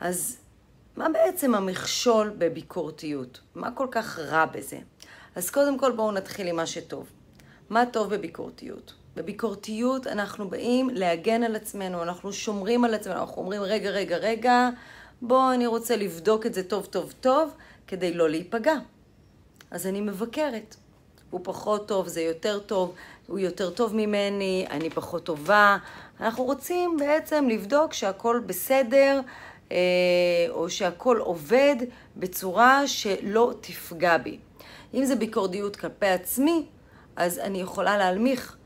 אז מה בעצם המכשול בביקורתיות? מה כל כך רע בזה? אז קודם כל בואו נתחיל עם מה שטוב. מה טוב בביקורתיות? בביקורתיות אנחנו באים להגן על עצמנו, אנחנו שומרים על עצמנו, אנחנו אומרים רגע, רגע, רגע, בוא, אני רוצה לבדוק את זה טוב, טוב, טוב, כדי לא להיפגע. אז אני מבקרת. הוא פחות טוב, זה יותר טוב, הוא יותר טוב ממני, אני פחות טובה. אנחנו רוצים בעצם לבדוק שהכל בסדר, או שהכל עובד בצורה שלא תפגע בי. אם זה ביקורתיות כלפי עצמי, אז אני יכולה להנמיך,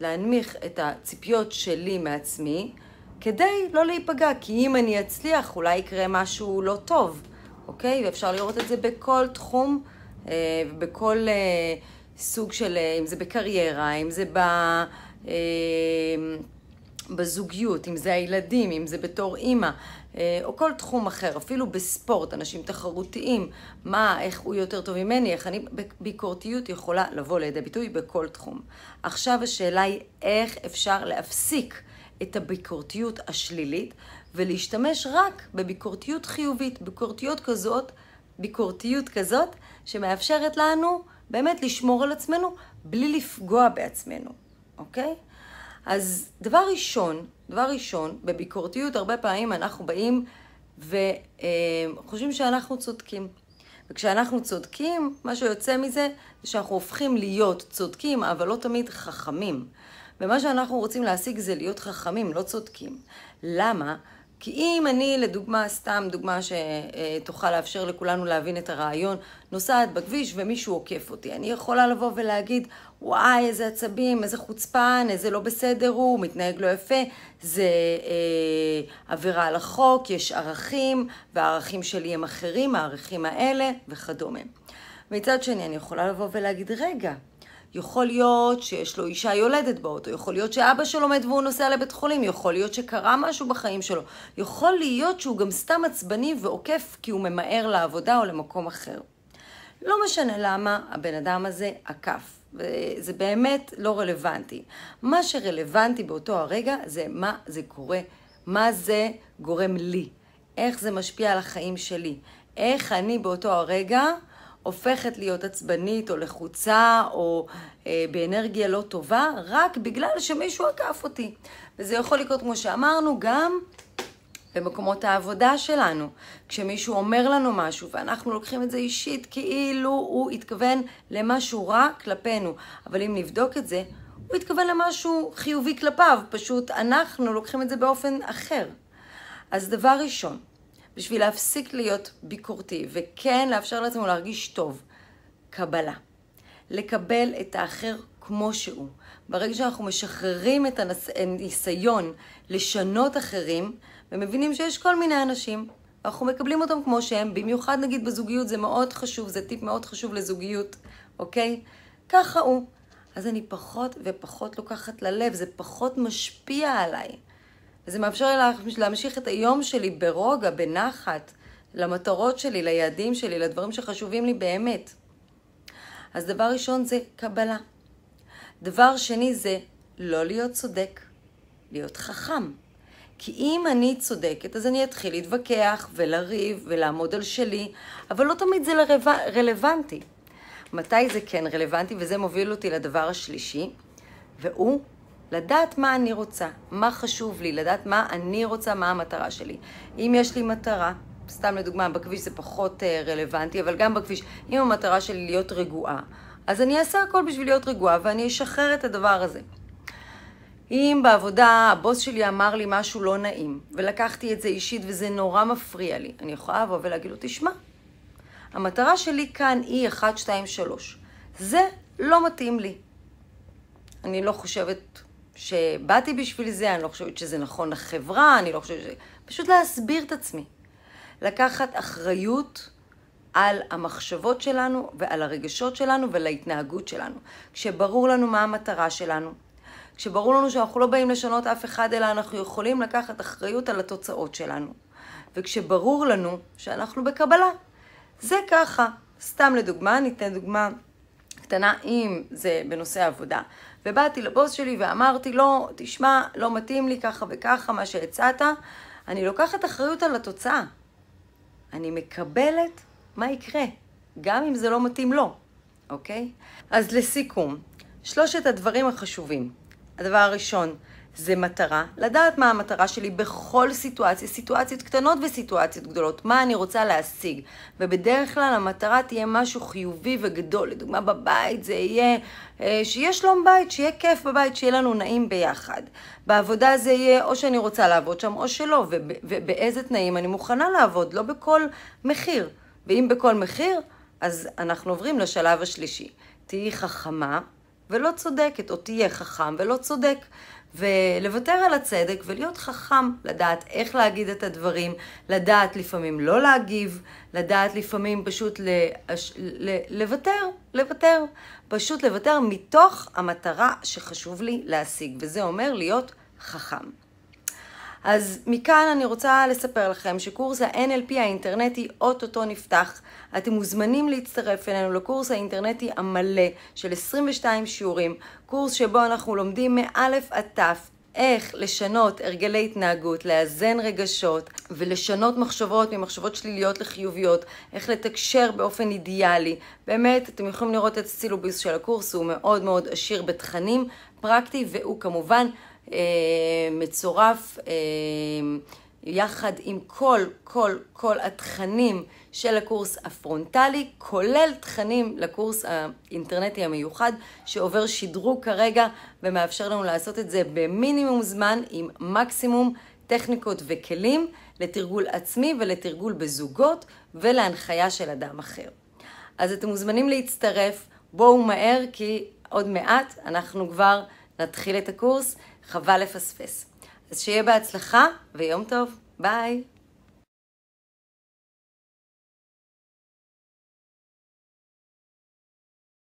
להנמיך את הציפיות שלי מעצמי, כדי לא להיפגע, כי אם אני אצליח, אולי יקרה משהו לא טוב, אוקיי? ואפשר לראות את זה בכל תחום אה, אה, סוג של, אה, אם זה בקריירה, אם זה ב... בזוגיות, אם זה הילדים, אם זה בתור אימא, או כל תחום אחר, אפילו בספורט, אנשים תחרותיים, מה, איך הוא יותר טוב ממני, איך אני, ביקורתיות יכולה לבוא לידי ביטוי בכל תחום. עכשיו השאלה היא איך אפשר להפסיק את הביקורתיות השלילית ולהשתמש רק בביקורתיות חיובית, ביקורתיות כזאת, ביקורתיות כזאת שמאפשרת לנו באמת לשמור על עצמנו בלי לפגוע בעצמנו, אוקיי? אז דבר ראשון, דבר ראשון, בביקורתיות הרבה פעמים אנחנו באים וחושבים שאנחנו צודקים. וכשאנחנו צודקים, מה שיוצא מזה זה שאנחנו הופכים להיות צודקים, אבל לא תמיד חכמים. ומה שאנחנו רוצים להשיג זה להיות חכמים, לא צודקים. למה? כי אם אני, לדוגמה, סתם דוגמה שתוכל לאפשר לכולנו להבין את הרעיון, נוסעת בכביש ומישהו עוקף אותי, אני יכולה לבוא ולהגיד, וואי, איזה עצבים, איזה חוצפן, איזה לא בסדר הוא, מתנהג לא יפה, זה אה, עבירה על החוק, יש ערכים, והערכים שלי הם אחרים, הערכים האלה וכדומה. מצד שני, אני יכולה לבוא ולהגיד, רגע, יכול להיות שיש לו אישה יולדת באוטו, יכול להיות שאבא שלו מת והוא נוסע לבית חולים, יכול להיות שקרה משהו בחיים שלו, יכול להיות שהוא גם סתם עצבני ועוקף כי הוא ממהר לעבודה או למקום אחר. לא משנה למה הבן אדם הזה עקף, וזה באמת לא רלוונטי. מה שרלוונטי באותו הרגע זה מה זה קורה, מה זה גורם לי, איך זה משפיע על החיים שלי, איך אני באותו הרגע הופכת להיות עצבנית או לחוצה או אה, באנרגיה לא טובה, רק בגלל שמישהו עקף אותי. וזה יכול לקרות, כמו שאמרנו, גם במקומות העבודה שלנו. כשמישהו אומר לנו משהו ואנחנו לוקחים את זה אישית כאילו הוא התכוון למשהו רע כלפינו. אבל אם נבדוק את זה, הוא התכוון למשהו חיובי כלפיו, פשוט אנחנו לוקחים את זה באופן אחר. אז דבר ראשון, בשביל להפסיק להיות ביקורתי וכן לאפשר לעצמו להרגיש טוב. קבלה. לקבל את האחר כמו שהוא. ברגע שאנחנו משחררים את הניסיון לשנות אחרים ומבינים שיש כל מיני אנשים, אנחנו מקבלים אותם כמו שהם, במיוחד נגיד בזוגיות זה מאוד חשוב, זה טיפ מאוד חשוב לזוגיות, אוקיי? ככה הוא. אז אני פחות ופחות לוקחת ללב, זה פחות משפיע עליי. וזה מאפשר לי להמשיך את היום שלי ברוגע, בנחת, למטרות שלי, ליעדים שלי, לדברים שחשובים לי באמת. אז דבר ראשון זה קבלה. דבר שני זה לא להיות צודק, להיות חכם. כי אם אני צודקת, אז אני אתחיל להתווכח ולריב ולעמוד על שלי, אבל לא תמיד זה רלוונטי. מתי זה כן רלוונטי? וזה מוביל אותי לדבר השלישי, והוא לדעת מה אני רוצה, מה חשוב לי, לדעת מה אני רוצה, מה המטרה שלי. אם יש לי מטרה, סתם לדוגמה, בכביש זה פחות uh, רלוונטי, אבל גם בכביש, אם המטרה שלי להיות רגועה, אז אני אעשה הכל בשביל להיות רגועה ואני אשחרר את הדבר הזה. אם בעבודה הבוס שלי אמר לי משהו לא נעים, ולקחתי את זה אישית וזה נורא מפריע לי, אני יכולה לבוא ולהגיד לו, תשמע, המטרה שלי כאן היא 1, 2, 3. זה לא מתאים לי. אני לא חושבת שבאתי בשביל זה, אני לא חושבת שזה נכון לחברה, אני לא חושבת ש... פשוט להסביר את עצמי. לקחת אחריות על המחשבות שלנו ועל הרגשות שלנו ולהתנהגות שלנו. כשברור לנו מה המטרה שלנו, כשברור לנו שאנחנו לא באים לשנות אף אחד, אלא אנחנו יכולים לקחת אחריות על התוצאות שלנו. וכשברור לנו שאנחנו בקבלה. זה ככה. סתם לדוגמה, ניתן דוגמה קטנה אם זה בנושא עבודה. ובאתי לבוס שלי ואמרתי לו, תשמע, לא מתאים לי ככה וככה מה שהצעת, אני לוקחת אחריות על התוצאה. אני מקבלת מה יקרה, גם אם זה לא מתאים לו, אוקיי? אז לסיכום, שלושת הדברים החשובים. הדבר הראשון, זה מטרה, לדעת מה המטרה שלי בכל סיטואציה, סיטואציות קטנות וסיטואציות גדולות, מה אני רוצה להשיג. ובדרך כלל המטרה תהיה משהו חיובי וגדול. לדוגמה, בבית זה יהיה אה, שיהיה שלום בית, שיהיה כיף בבית, שיהיה לנו נעים ביחד. בעבודה זה יהיה או שאני רוצה לעבוד שם או שלא, ובאיזה תנאים אני מוכנה לעבוד, לא בכל מחיר. ואם בכל מחיר, אז אנחנו עוברים לשלב השלישי. תהיי חכמה ולא צודקת, או תהיה חכם ולא צודק. ולוותר על הצדק ולהיות חכם, לדעת איך להגיד את הדברים, לדעת לפעמים לא להגיב, לדעת לפעמים פשוט לוותר, לוותר, פשוט לוותר מתוך המטרה שחשוב לי להשיג, וזה אומר להיות חכם. אז מכאן אני רוצה לספר לכם שקורס ה-NLP האינטרנטי אוטוטו נפתח. אתם מוזמנים להצטרף אלינו לקורס האינטרנטי המלא של 22 שיעורים, קורס שבו אנחנו לומדים מאלף עד תף איך לשנות הרגלי התנהגות, לאזן רגשות ולשנות מחשבות ממחשבות שליליות לחיוביות, איך לתקשר באופן אידיאלי. באמת, אתם יכולים לראות את הסילובוס של הקורס, הוא מאוד מאוד עשיר בתכנים, פרקטי, והוא כמובן מצורף אה, יחד עם כל, כל, כל התכנים של הקורס הפרונטלי, כולל תכנים לקורס האינטרנטי המיוחד, שעובר שדרוג כרגע ומאפשר לנו לעשות את זה במינימום זמן עם מקסימום טכניקות וכלים לתרגול עצמי ולתרגול בזוגות ולהנחיה של אדם אחר. אז אתם מוזמנים להצטרף, בואו מהר כי עוד מעט אנחנו כבר נתחיל את הקורס. חבל לפספס. אז שיהיה בהצלחה ויום טוב. ביי.